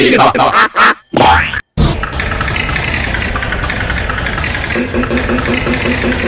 いるの Thank you.